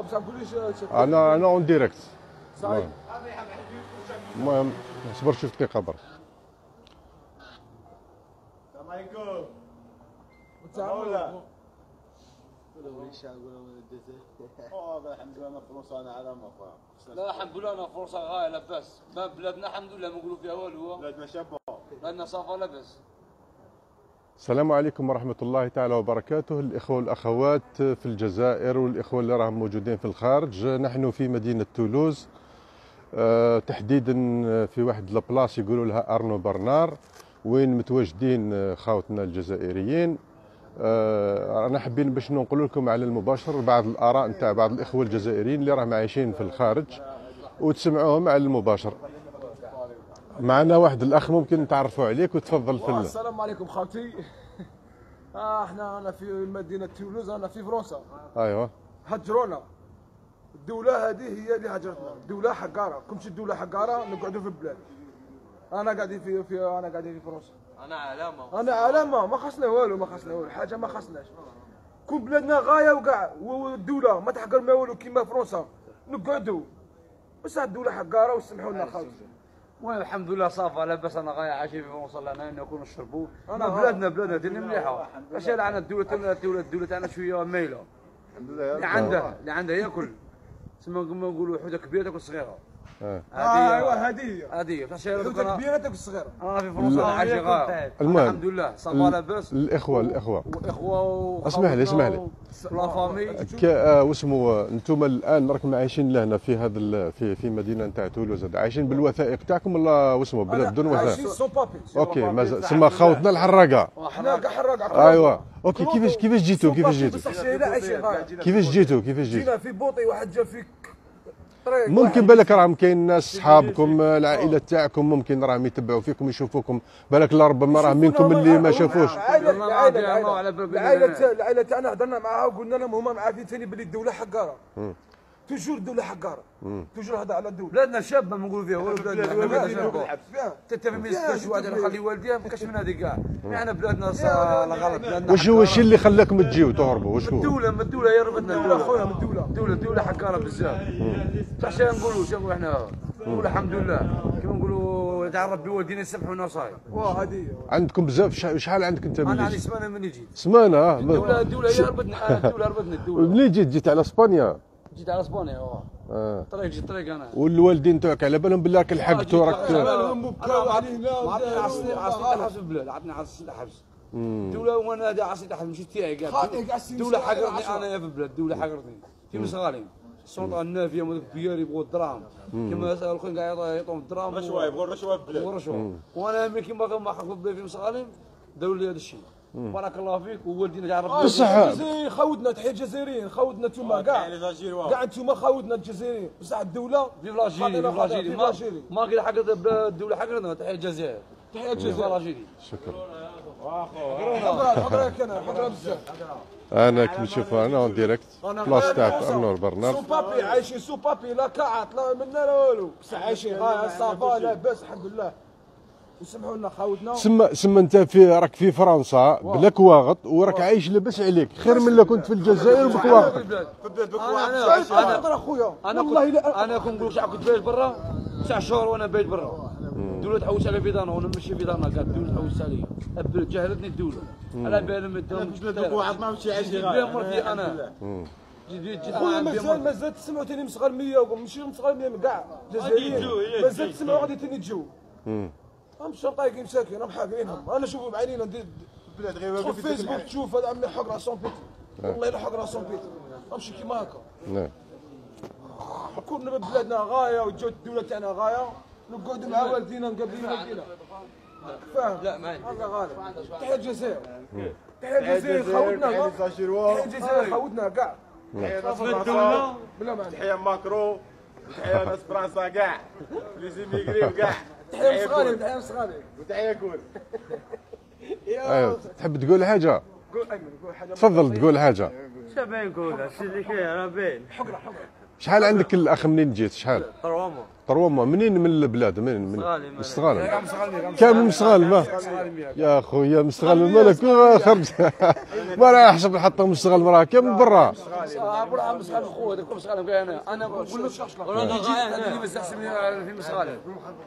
بصح نقول ليش أنا أنا en direct صحيح. المهم صبر شوف دقيقة برك السلام عليكم. ولا والله الحمد لله أنا فرنسا أنا على ما فاهم لا الحمد لله أنا فرنسا غاية لاباس. بلادنا الحمد لله ما نقولوا فيها والو. بلادنا شابه. بلادنا ça va لاباس. السلام عليكم ورحمة الله تعالى وبركاته. الإخوة والأخوات في الجزائر والإخوة اللي راهم موجودين في الخارج. نحن في مدينة تولوز. آه، تحديدا في واحد la place يقولوا لها Arnaud Bernard وين متواجدين خاوتنا الجزائريين. آه، رانا حابين باش ننقل لكم على المباشر بعض الآراء نتاع بعض الإخوة الجزائريين اللي راهم عايشين في الخارج وتسمعوهم على المباشر. معنا واحد الأخ ممكن نتعرفوا عليك وتفضل في ال- السلام عليكم خاوتي. آه إحنا أنا في مدينة تولوز أنا في فرنسا. أيوه. هجرونا. الدولة هذه هي اللي هجرتنا. دولة حقارة. كمشي الدولة حقارة نقعدوا في البلاد. أنا قاعدين في في أنا قاعدين في فرنسا. أنا علامة. أنا علامة. ما خصنا والو ما خصنا والو. حاجة ما خصناش. كون بلادنا غاية وكاع والدولة ما تحقر ما والو كيما فرنسا. نقعدوا. بصح الدولة حقارة وسمحوا لنا خالتي. المهم الحمد لله صافا لاباس أنا غاية عايشين في فرنسا لنا ناكلوا نشربوا بلادنا بلادنا ديرنا مليحة. اش لعنا الدولة تاعنا الدولة الدولة تاعنا شوية مايلة. الحمد لله اللي عندها اللي عندها ياكل تسمى نقولوا حوته كبيرة تاكل صغيرة. آه. آه هذه هي هذه فاش دوك حوتة أنا في فرنسا أنا عايش غايه المهم. الحمد لله. ça va لاباس الإخوة الإخوة. واخوه اسمح لي، اسمح لي. la famille واسمو أنتم الآن راكم عايشين لهنا في هذا ال- في في مدينة نتاع تولوز. عايشين بالوثائق تاعكم ولا واسمو بدون عايشين وثائق sans papiers OK مازال سما خوتنا الحراقة. إحنا كاع حراق أيوه. OK كيفاش كيفاش جيتوا؟ كيفاش عايشين غاية كيفاش جيتوا؟ كيفاش جيتوا؟ جينا في بوطي واحد جا في ممكن بالك راهم كاين ناس صحابكم العائله تاعكم ممكن راهم يتبعوا فيكم يشوفوكم. بالك لا ربما راه منكم اللي ما شافوش. العائلة العائلة تاعنا هضرنا معاها وقلنا لهم هما عارفين ثاني باللي الدولة حقاره toujours الدولة حقاره toujours هذا على الدولة بلادنا شابه ما نقولوا فيها حتى في ميزكاش واحد نخلي والديها ما كاش من هذه كاع إحنا بلادنا الغلط بلادنا واش هو الشيء اللي خلاكم تجيو تهربوا؟ واش هو الدولة ما الدولة هي ربتنا الدولة الدولة. خويا. من الدولة. الدولة الدولة حكارة بزاف. صح شنو نقولوا شنو إحنا. نقولوا الحمد لله. كما نقولوا تاع ربي والدينا يسامحونا صاي واه هذه. عندكم بزاف شحال شحال عندك انت أنا ملي عندي جيت؟ سمانة مني جيت. سمانة. الدولة الدولة هي ربتنا الدولة ربتنا الدولة ملي جيت؟ جيت على اسبانيا. جيت على اسبانيا آه. طريق جيت طريق أنا. والوالدين تاعك على بالهم بالله راك لحقتوا راك لهم بكاو علينا. عطني عصير عصير غلط. حبس في البلاد عطني عصير حبس الدولة وأنا هذا عصير حبس مش تاعي قاعد. صغير حقرتني. أنا يا في البلاد الدولة حقرتني في مصغالين السلطة النافية وذوك البيار يبغوا الدراهم. كما الاخوين قاعد يعطون الدراهم رشوة يبغوا الرشوه في البلاد ورشوه وأنا ملي كيما ما حقوا بلادي في مصغالين داروا لي هذا الشيء. بارك الله فيك ووالدينا جا ربي بصح الجزائريين خودنا تحية الجزائريين خودنا انتوما كاع كاع انتوما خودنا الجزائريين. بصح الدولة في فلاجيري في خاطئنا فلاجيري. في ما كي حقت الدولة حقتنا تحية الجزائر. تحية في الجزائر. شكرا. أنا كي نشوف أنا اون ديريكت بلاص تاعك ارنور برنار سو بابي عايشين سو بابي لا كعط لا منا لا والو بصح عايشين غاية صافا لاباس الحمد لله. وسمحوا لنا خاوتنا سما سما انت في راك في فرنسا بلاك واغط وراك عايش لاباس عليك. خير من لو كنت في الجزائر بك واغط. في البلاد بك أنا واحد أنا اخويا أنا والله كنت لا أنا كنت نقول شحال كنت بايت برا؟ تسع شهور وأنا بايت برا. الدولة تحوس على في دارنا وأنا ماشي في دارنا كاع الدولة تحوس عليا. جهلتني الدولة. على في البلاد بك واحد ما مشي عايش أنا. خويا مازال. مازال تسمعوا تاني مصغر 100 ماشي مصغر 100 من كاع. مازال تسمعوا غادي تاني تجوا هم الشرطه مساكين هم. حاقرينهم أنا نشوفوا بعينينا ندير البلاد غير في فيسبوك تشوف هذا عمي حق راسون بيتر. والله إلا حق راسون بيتر. امشي كيما هكا؟ نعم. كنا بلادنا غاية وجو الدولة تاعنا غاية نقعدوا مع والدينا نقابلين والدينا فاهم لا ما عندي. هكا غالي تحية الجزائر. تحية الجزائر زالجيروا تحية الجزائر خودنا كاع ناس فرنسا بلا معنى. تحية ماكرو. تحية ناس فرنسا كاع لي زيميغري وكاع تحية مصغالي تحية مصغالي أيوه. تحب تقول حاجة؟ قول أيمن قول حاجة. تفضل تقول حاجة. شبين نقول الشيء اللي كاين راه باين حقرة حقرة. شحال عندك الأخ منين جيت؟ شحال؟ طروما منين من البلاد؟ منين من مسغالي كامل مستغالم ما يا خويا مستغالم مالك خرج. ما راه يحسب الحطه مستغالم راه كامل برا؟ برا مسخال خويا هذاك مسخال أنا أنا نقول اللي بس احسن من في مسخال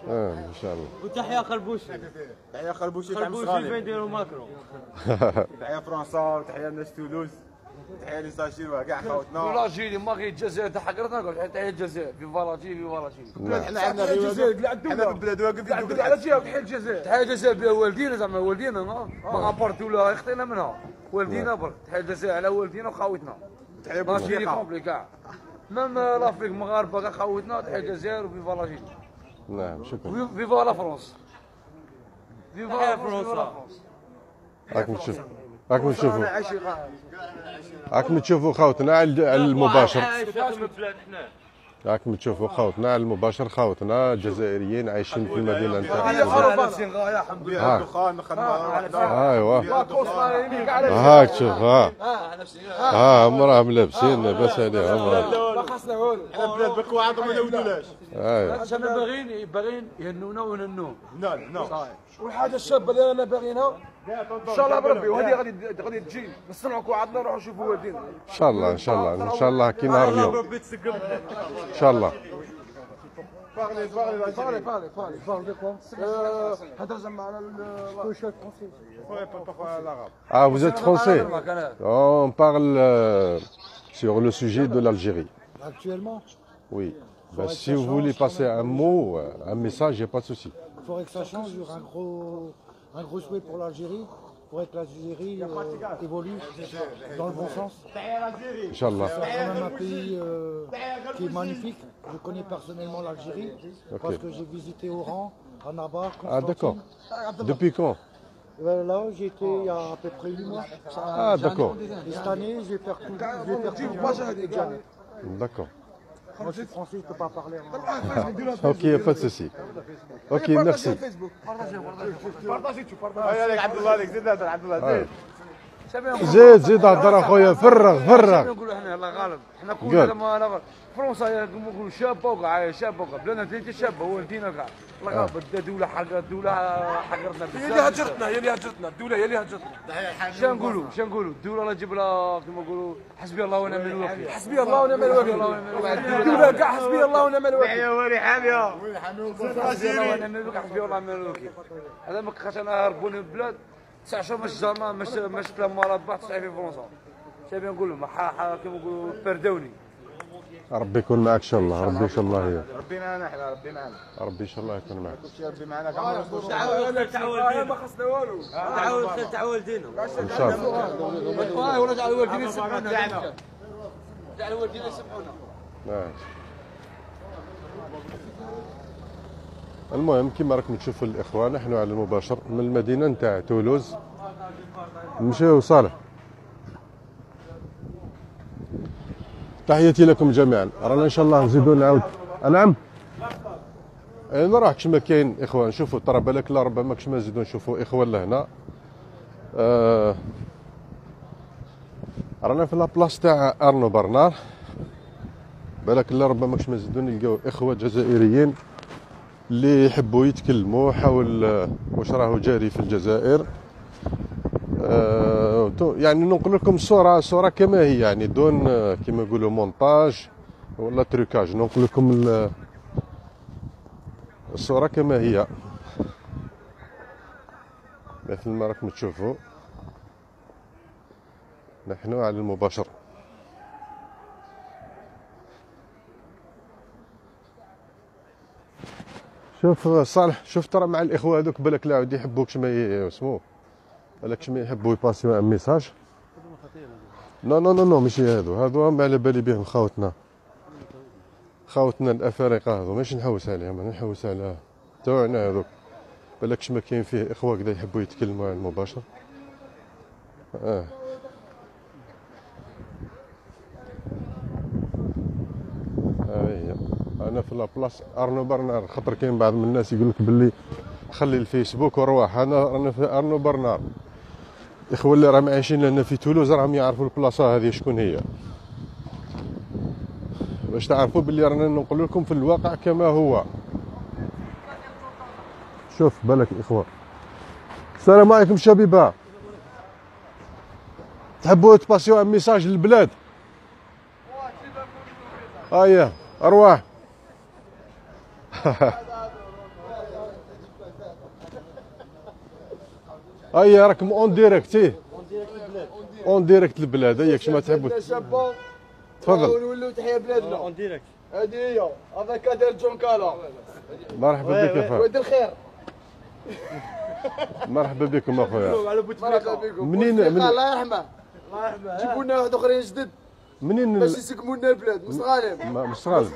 آه إن شاء الله. وتحيا خربوشي. تحية خربوشي تاع خربوشي فين يديروا ماكرو؟ تحية فرنسا وتحيه لناس تولوز. تحيه لساشير وكاع خوتنا. ولا جيلي ما غير الجزائر تاع حقرتنا نقول تحية الجزائر في فالاجي في فالاجي حنا عندنا الجزائر كاع حنا الدولة. بالبلاد واقف كاع الدولة على جهه تحية الجزائر تحية الجزائر بها والدينا زعما والدينا ما ما ابارت ولا يخطينا منها. والدينا برك. تحية الجزائر على والدينا وخاوتنا. فيني بوفيقه كومبلي كاع même l'Afrique مغاربة كاع خاوتنا تحية الجزائر و vive l'Algérie نعم شكرا. viva la فرنسا. viva la فرنسا راكم تشوفوا راكم تشوفوا راكم تشوفوا خوتنا على المباشر راكم تشوفوا خوتنا على المباشر خوتنا جزائريين عايشين في المدينة نتاع ايوا هاك شوف ها آه ها هم راهم لابسين لاباس عليهم راهم. ما خصنا والو حنا بلاد بكواعد وما نولولاش ايوا أنا باغيين باغيين يهنونا ونهنوه لا لا والحاجة الشابة اللي أنا باغينها إن شاء الله بربي وهذه غادي غادي تجي. نصنعوا كوعدنا نروحوا نشوفوا والدينا إن شاء الله إن شاء الله إن شاء الله كي نهار اليوم. إن شاء الله. Ah, vous êtes français. كان On parle euh, sur le sujet de l'Algérie. Actuellement, Oui. Ben, si vous voulez passer un mot, euh, un message, il n'y a pas de souci. il faudrait que ça change. Il y aura un gros, un gros souhait pour l'Algérie. Il faudrait que l'Algérie euh, évolue dans le bon sens. Inch'Allah. C'est quand même un pays euh, qui est magnifique. Je connais personnellement l'Algérie parce que j'ai visité Oran, Annaba, Ah, d'accord. Depuis quand? Là, j'ai été il y a à peu près 8 mois. Ah, d'accord. Et cette année, je vais faire tout. Je vais faire tout D'accord. Moi, je suis français, je ne peux pas parler en Ok, il n'y a pas de souci. Ok, merci. هيا لك عبد الله عليك زيد زيد هضر اخويا فرغ فرغ نقولوا إحنا الله غالب إحنا. كلنا ما أنا فرنسا نقولوا شابة وكاع شابة وكاع بلادنا ثلاثة شابه والدينا كاع الله غالب بدا دولة حق دولة حقرتنا هي اللي هجرتنا هي اللي هجرتنا الدولة هي اللي هجرتنا شنو نقولوا؟ شنو نقولوا؟ الدولة الله تجيب لها كما نقولوا حسبي الله ونعم الوكيل. حسبي الله ونعم الوكيل. الدولة كاع حسبي الله ونعم الوكيل. يا ولي حامية. حسبي الله ونعم الوكيل. حسبي الله ونعم الوكيل. هذا ما كنت أنا هربوني من البلاد تسع شهور مش زرنا مش مش ثلاث مرات بعد تسعة في فرنسا شنو نقول لهم كما نقولوا بردوني ربي يكون معك إن شاء الله. ربي إن شاء الله هي. ربي معنا إحنا ربي معنا ربي إن شاء الله يكون معك كلشي ربي معنا كامل تعاود تعاود ما خصنا والو. تعاود تعاود دينا إن شاء الله. ولا جعل الوالدين يسبحونا جعل الوالدين يسبحونا نعم. المهم كما راكم تشوفوا الاخوان نحن على المباشر من المدينة نتاع تولوز. نمشيو صالح. تحياتي لكم جميعا. رانا إن شاء الله نزيدو نعاود. نعم اي نروح كش ما كاين إخوان. شوفوا ترى بالك لا ربما كش ما نزيدو نشوفوا إخوان لهنا. آه رانا في لابلاص تاع أرنو برنار. بالك لا ربما كش ما نزيدو نلقاو إخوة جزائريين اللي يحبوا يتكلموا. حول آه، واش راهو جاري في الجزائر. آه، يعني ننقل لكم الصورة الصورة كما هي يعني دون آه، كما يقولوا مونتاج ولا تريكاج ننقل لكم ال- الصورة كما هي. مثل ما راكم تشوفوا نحن على المباشر. شوف صالح شوف ترى مع الإخوة هذوك بالك لا عاد يحبوك شما بالك شما يحبوا يباسيو un message non non non non ماشي هادو هادو ما على بالي بهم خاوتنا خاوتنا الافارقه هادو ماشي نحوس عليهم أنا نحوس على تاعنا هذوك بالك شما كاين فيه اخوه كذا يحبوا يتكلموا على المباشر آه هاهي أنا في la place Arnaud Bernard خاطر كاين بعض من الناس يقول لك باللي خلي الفيسبوك وروح انا رانا في Arnaud Bernard الاخوه اللي راهم عايشين لنا في تولوز راهم يعرفوا البلاصة هذه شكون هي. باش تعرفوا باللي رانا نقول لكم في الواقع كما هو. شوف بالك الاخوه السلام عليكم شبيبة. تحبوا تباسيو un message للبلاد؟ اييه أرواح. اييه راكم en direct إيه en direct البلاد اياك شما تحبوا شابه تفضل نولوا تحيه بلادنا en direct هذه هي هذا كادر جون كالا مرحبا بك يا فهد الخير مرحبا بكم اخويا مرحبا بكم منين- بوتفليقة، من- الله يرحمه الله يرحمه جيبوا لنا واحد اخرين جدد منين باش يسقموا لنا البلاد. مصغالم ما- مستغل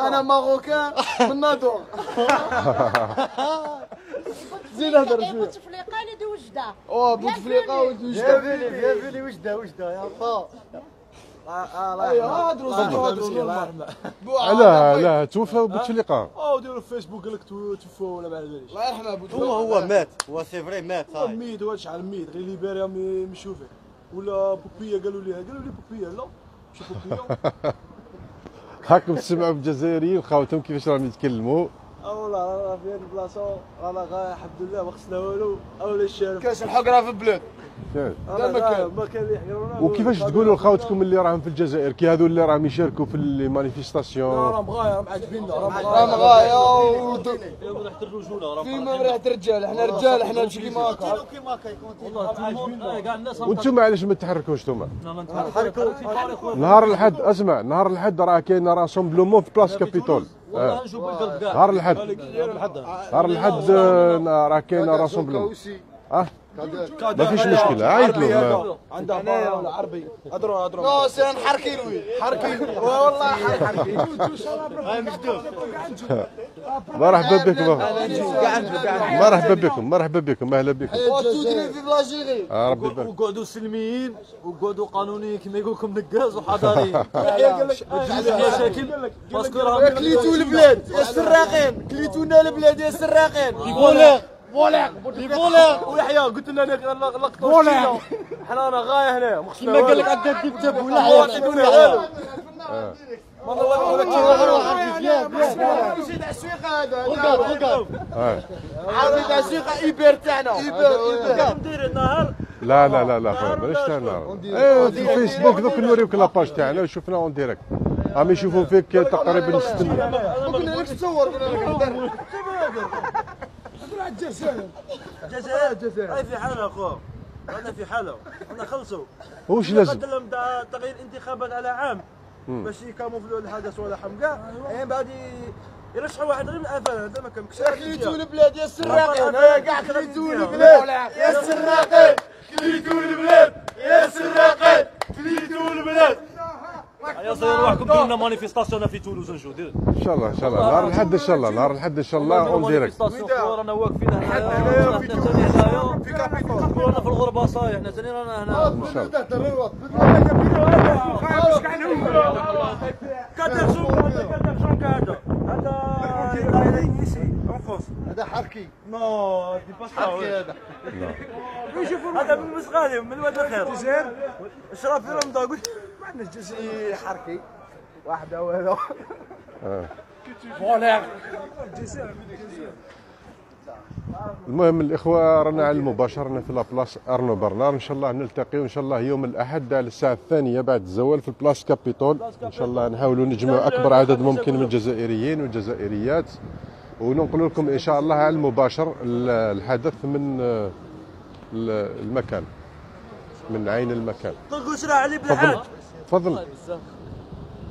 أنا ماروكان من نادور زين هضر شوية بوتفليقه اللي دي وجدة. أوه بوتفليقه وجدة. وجدة وجدة يا الله أيوه هضروا هضروا هضروا لا لا توفى بوتفليقه أو ديروا في فيسبوك قال لك توفوا ولا ما على الله يرحمه بوتفليقه هو هو مات. هو سي فري مات هو ميت هو شحال ميت. غير ليبيريا مشوفه. ولا بوبيا قالوا لي قالوا لي بوبيا لا ماشي بوبيا هاكم تسمعوا بالجزائريين خاوتهم كيفاش راهم يتكلموا آه والله رانا في هذه البلاصه رانا غا الحمد لله ما خصنا والو. اولا الشارع كاس الحقره في البلاد؟ رانا ما غا- كان. ما كان اللي يحقرونا وكيفاش تقولوا لخاوتكم اللي راهم في الجزائر؟ كي هذو اللي راهم يشاركوا في لي مانيفيستاسيون راهم غاية راهم عاجبيننا راهم راهم غاية. ريحه الرجوله راه فيما ريحه الرجال إحنا رجال إحنا ماشي كيما هكا. والله كاع الناس وأنتم علاش ما تحركوش أنتم. نتحركوا نهار الحد اسمع نهار الحد راه كاين rassemblement في place Capitole والله نشوف بالقلب كاع. نهار الحد. نهار الحد. آه، راه كاين rassemblement آه. ما فيش مشكلة. عيط له عندها عربي. هضروا هضروا non c'est un حركي حركي والله حركي. مرحبا بكم. مرحبا بكم مرحبا بكم أهلا بكم. آه ربي يبارك. وقعدوا سلميين وقعدوا قانونيين كما يقول لكم نقاز وحضاريين يا شاكل باسكو راهم كليتو البلاد يا سراقين كليتونا البلاد يا سراقين بوليغ بوليغ ويحيى قلت لنا لقطوا بوليغ حنا أنا غايه هنا كما قال لك عندنا الدبدب ولا ما واخدونا والو مشي تاع السويقه هذا آه. عاودي تاع السويقه ايبر تاعنا ايبر ايبر ندير النهار لا لا لا لا خويا بلاش تاع النهار إيه في الفيسبوك دوك نوريوك لاباج تاعنا وشوفنا اون ديريكت راهم يشوفوا فيك تقريبا 600 قلنا لك تصور قلنا لك دير هاي في حالة اخو أنا في حالة أنا خلصوا واش لازم تغيير انتخابات على عام باش يكاموفلوا الحدث ولا حمقى يعني بعد ي- يرشحوا واحد غير من الافعال هذا ما كان كليتو البلاد يا سراقين يا كاع كليتو البلاد يا سراقين كليتو البلاد يا سراقين كليتو البلاد يا صغير روحكم ديروا لنا manifestation في تولوز نشوف دير. إن شاء الله إن شاء الله. نهار الحد إن شاء الله نهار الحد إن شاء الله. en direct. manifestation رانا واقفين هنايا في رانا في الغربة صايح إحنا ثاني رانا هنا. ان شاء الله. هذا هذا حركي. نو دي باس هذا. هذا من مسغالي من الواد الخير. اشرب في رمضان. قلت ما عندناش جزائري حركي. واحدة وهذا المهم الإخوة رانا على المباشر رانا في لابلاص أرنو برنار. إن شاء الله نلتقي وإن شاء الله يوم الأحد على الساعة الثانية بعد الزوال في البلاص كابيتول. إن شاء الله نحاولوا نجمعوا أكبر عدد ممكن من الجزائريين والجزائريات. وننقل لكم إن شاء الله على المباشر ال- الحدث من آه، ال- المكان. من عين المكان. شراع علي بالحاج تفضل.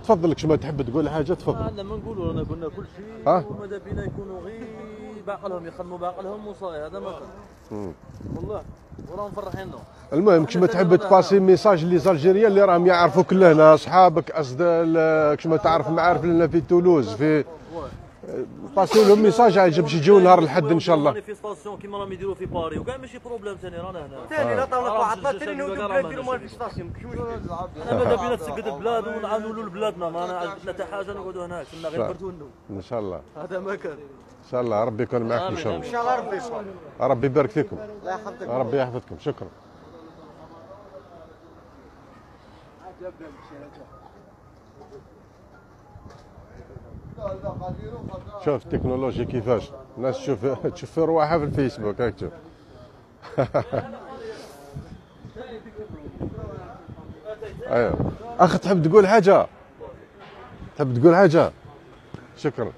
تفضل. لك شما تحب تقول حاجة تفضل. عندنا ما نقولوا رانا قلنا كل شيء؟ وماذا بينا يكونوا غير؟ بعقلهم يخدموا بعقلهم وصاي هذا ما والله وراهم فرحيننا المهم كما تحب تباسي message les Algériens اللي راهم يعرفوك لهنا أصحابك اصدال كما تعرف معارف لنا في تولوز في باسي لهم message عايز باش يجيو نهار الحد ان شاء الله manifestation كيما راهم يديروا في باري وكاع ماشي problème ثاني رانا هنا ثاني لا واحد جوج ثاني راهم بلاد هنا نديروا شوف. manifestation مش مشكل أنا ماذا بينا تسقط البلاد ونعاونوا لبلادنا ما انا عجبتنا حتى حاجة نقعدوا هناك كنا غير صح. برتوندو ان شاء الله هذا ما كان ان شاء الله ربي يكون معكم ان شاء الله ان شاء الله ربي يصبر ربي يبارك فيكم الله يحفظك ربي يحفظكم شكرا شوف التكنولوجيا كيفاش. الناس تشوف تشوف في رواحها في الفيسبوك هاك تشوف. أيوه. اخ تحب تقول حاجة؟ تحب تقول حاجة؟ شكرا.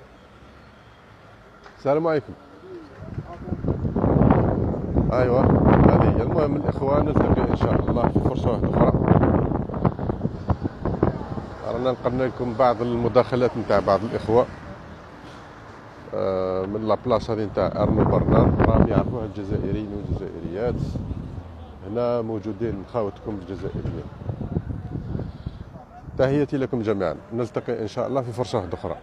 السلام عليكم. أيوه. هذه هي المهم الإخوان نلتقي إن شاء الله في فرصة أخرى. رانا نقلنا لكم بعض المداخلات نتاع بعض الإخوة آه، من لابلاص هذه نتاع أرنو برنار راهم يعرفوها الجزائريين والجزائريات. هنا موجودين خاوتكم الجزائريين. تحياتي لكم جميعا. نلتقي إن شاء الله في فرصة أخرى.